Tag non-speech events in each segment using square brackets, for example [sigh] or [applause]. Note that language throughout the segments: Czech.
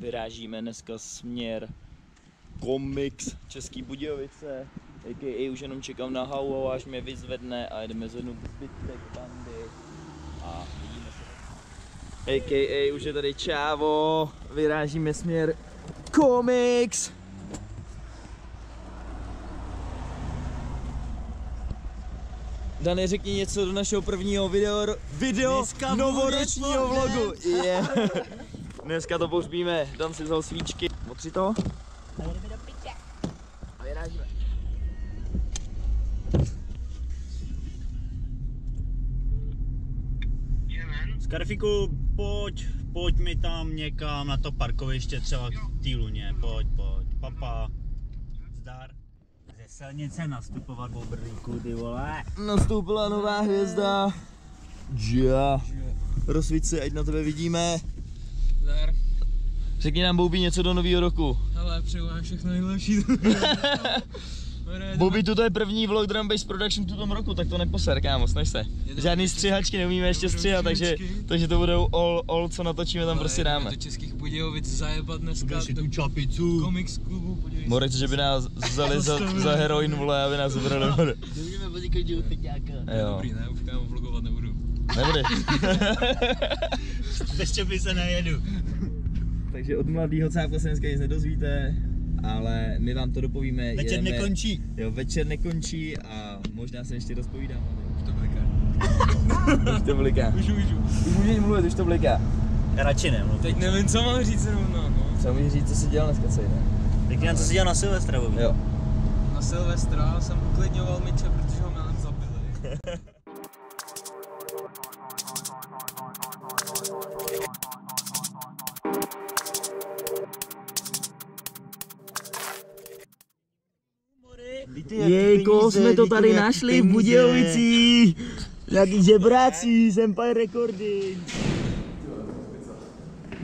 vyrážíme dneska směr Comics Český Budějovice. A.k.a. už jenom čekám na Hau, až mě vyzvedne a jedeme zvednout zbytek bandy a vidíme se. A.k.a. už je tady Čávo, vyrážíme směr Comics. Dane, řekni něco do našeho prvního video, video Dneska novoročního vlogu. Yeah. [laughs] Dneska to pohřbíme, Dan si vzal svíčky. Otři to. A vyrážíme. Skarfiku, pojď, pojď mi tam někam na to parkoviště, třeba k té luně, pojď, pojď, papa, zdar. Ze silnice nastupovat po brlíku, ty vole. Nastoupila nová hvězda. Ja. Rozsvíť si, ať na tebe vidíme. Řekni nám, Boubi, něco do nového roku. Hele, přeju vám všechno nejlepší. [laughs] Boubi, toto je první vlog Drum Bass Production v tom roku, tak to neposer, kámo, snaž se. Žádný střihačky neumíme ještě stříhat, takže, takže to budou all, all, co natočíme, tam prostě dáme. Do českých Budějovic zajebat dneska. si do tu čapicu. Komiks klubu, podívej se. Morek, že by nás vzali za, za heroin, vole, aby nás zabrali. [laughs] Dobrý, ne, už kámo vlogovat nebudu. nebude. [laughs] Bez čopy se nejedu. Takže od mladého cápka se dneska nic nedozvíte, ale my vám to dopovíme. Večer jedeme- nekončí. Jo, večer nekončí a možná se ještě rozpovídáme. Už to bliká. [laughs] Už to bliká. Už, už, už. Už můžeš mluvit, už to bliká. Radši ne, mluv. Teď nevím, co mám říct rovna, no. Co můžeš říct, co jsi dělal dneska celý den? Tak já co si dělal na Silvestra? Jo. Na Silvestra jsem uklidňoval Miče, protože Jsme to tady našli v Budějovicích. Jaký žebráci, Empire Recording.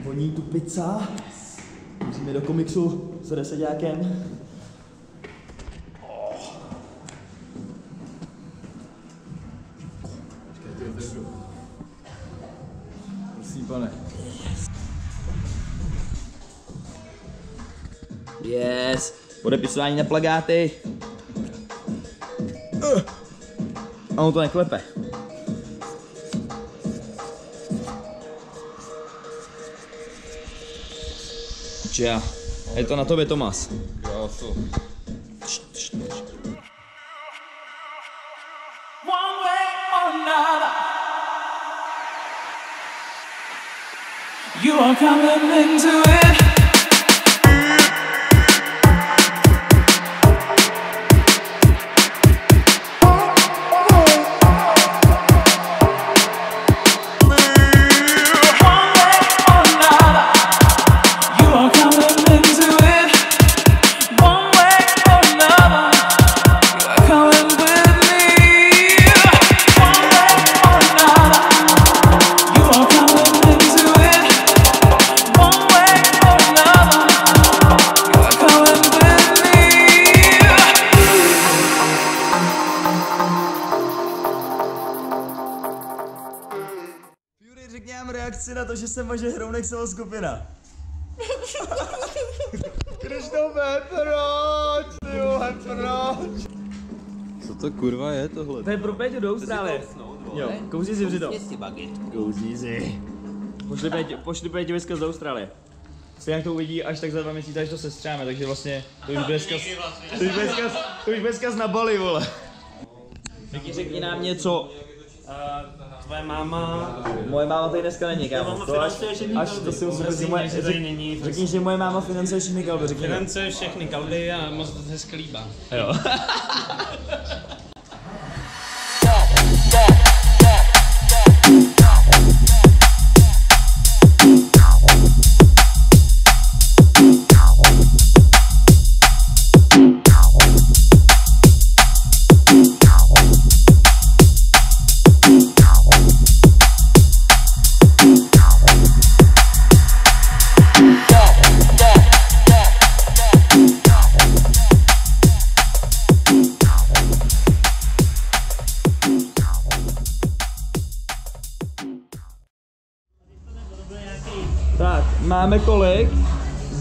Voní tu pizza. Musíme do komiksu s deseťákem. Prosím, pane. Yes. Podepisování na plagáty. Uh. A on to neklepe. Čia. Je to na tobě, Tomas. one way or another. You are coming into it. Že se maže hrounek celá skupina. [laughs] Krištové, proč? Ty vole, proč? Co to kurva je tohle? To je pro Péťu do Austrálie. Jo, kouzí si přitom. Kouzí si. Pošli Péťu, pošli Péťu dneska z Austrálie. Stejně to uvidí až tak za dva měsíce, až to sestřáme, takže vlastně to už dneska, to už dneska, to už dneska na Bali, vole. Řekni, řekni nám něco. Tvoje máma... Moje máma tady dneska není, kámo. To až, financuje až to si musím říct, moje, že tady není, řek, řekni, že moje máma financuje všechny kalby, řekni. Finance všechny kalby a moc to hezky líbá. Jo. [laughs]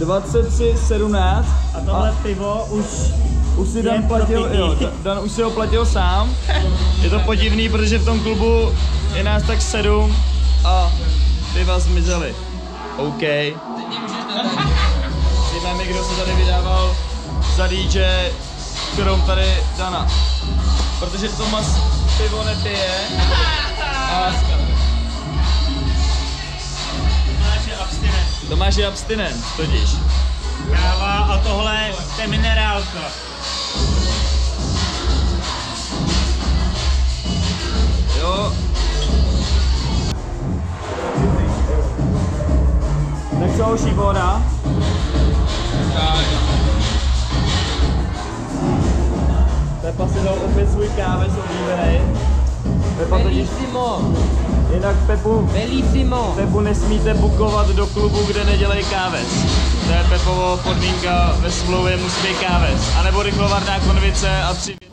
23,17 A tohle pivo už už si Dan platil, jo, Da- Dan už si ho platil sám. [laughs] Je to podivný, protože v tom klubu je nás tak sedm a piva zmizely. OK. Víme, kdo se tady vydával za DJ, krom tady Dana. Protože Tomas pivo nepije. A Tomáš je abstinent, totiž. Káva a tohle to je minerálka. Jo. Tak co, hoší voda? Pepa si dal opět svůj kávec oblíbený. Pepa totiž, jinak Pepu, bellissimo. Pepu nesmíte bukovat do klubu, kde nedělají kávec. To je Pepovo podmínka ve smlouvě musí být kávec. A nebo rychlovarná konvice a tři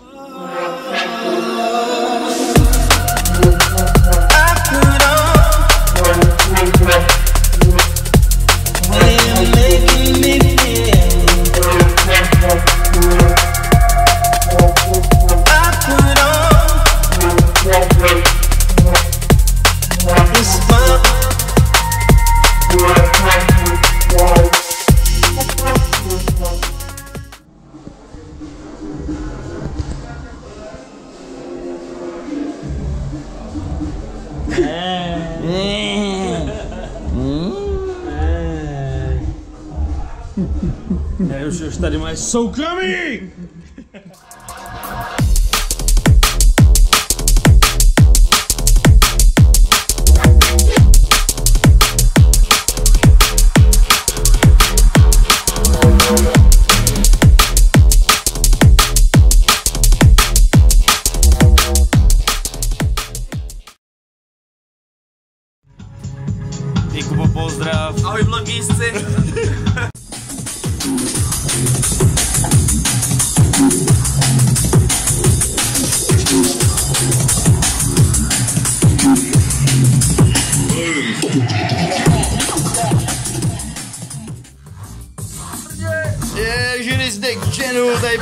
Ne, už, už tady moje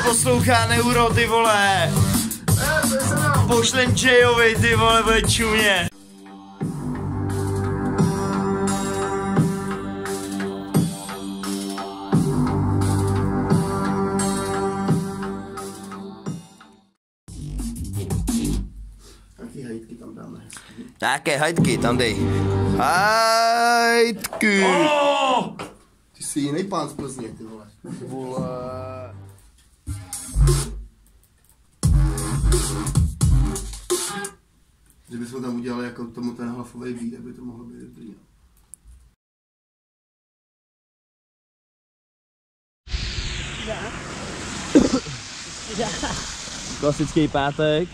poslouchá neuro, ty vole. Pošlem Jayovi, ty vole, bude čumě. Také hajtky, tam dej. Hajtky. Ty jsi jiný pán z Plzně, ty vole. Vole. Kdybychom tam udělali jako tomu ten hlavový beat, tak by to mohlo být dobrý. no. Klasický pátek.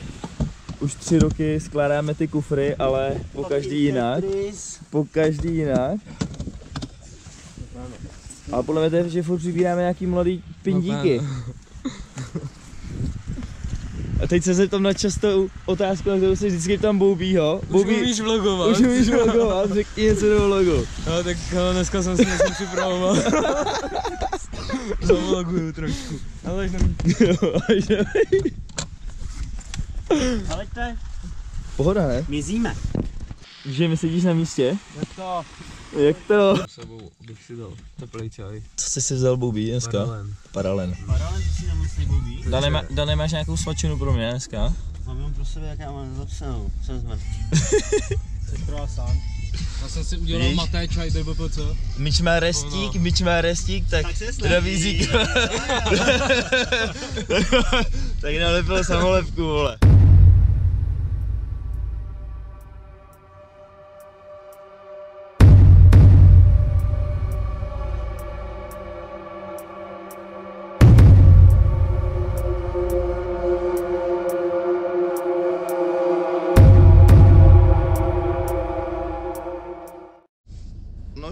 Už tři roky skládáme ty kufry, ale po každý jinak. Po každý jinak. Ale podle mě to je, že furt přibíráme nějaký mladý pindíky. A teď se zeptám na častou otázku, na kterou se vždycky tam Boubího. Už umíš vlogovat. Už umíš vlogovat, řekni něco do vlogu. No tak ale dneska jsem si něco připravoval. Zavloguju trošku. Ale až [laughs] nevím. Ale to je, Pohoda, ne? mizíme. Že mi sedíš na místě? Jak to? Jak to? S sebou bych si dal teplý čaj. Co jsi si vzal Boubí dneska? Paralen. Paralen. Paralen, ty si Dane, má, Dane, máš nějakou svačinu pro mě dneska? Mám jenom pro sebe, jak já mám zapsanou. Jsem zmrt. [laughs] Já jsem si udělal Vidíš? maté čaj DBPC. Myč má restík, myč má restík, tak, Tak se snaží. teda vízík. tak nalepil samolepku, vole.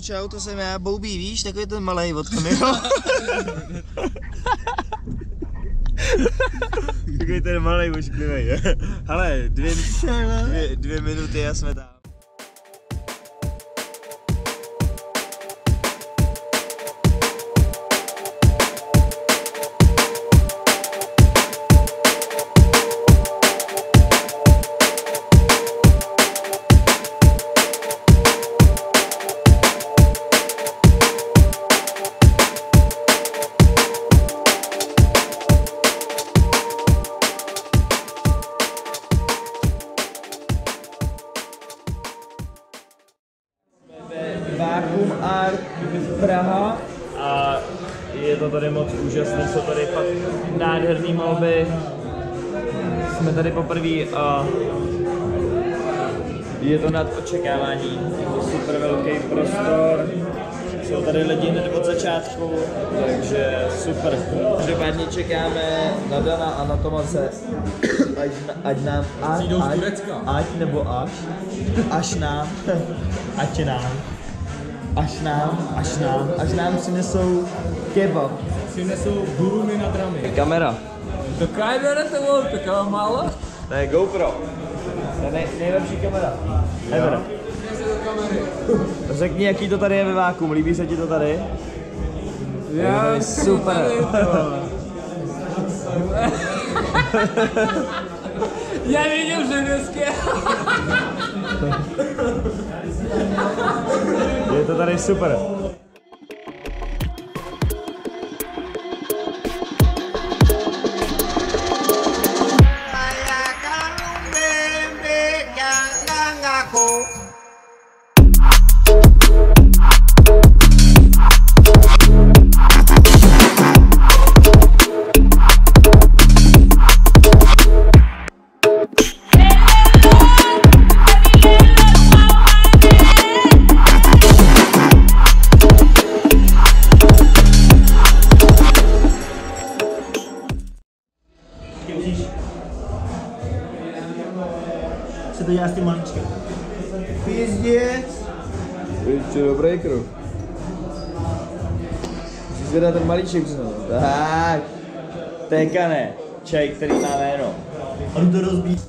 Čau, to jsem já, Boubí, víš, takový ten malej od jo? [laughs] takový ten malej ošklivý. Hele, dvě, dvě, dvě minuty a jsme tam. Tady poprvé a je to nad očekávání, je to super velký prostor, jsou tady lidi hned od začátku, takže super. Každopádně čekáme na Dana a na Tomase, ať, ať nám, ať, ať, ať nebo až, až nám, [laughs] ať nám, až nám, až nám, až nám přinesou kebab. Přinesou burumy na dramy. Kamera. To kaj berete, vole, taková málo? To je GoPro. To je nej, nejlepší kamera. Ever. Řekni, jaký to tady je ve vákuum, líbí se ti to tady? To tady super. Já vidím, že dneska... Je to tady super. Se to dělá s tím maličkem. Pizděc. Ještě dobrý kruh. Musíš zvedat ten malíček přesně. Tak. Tekane. Čaj, který má jméno. On to rozbít.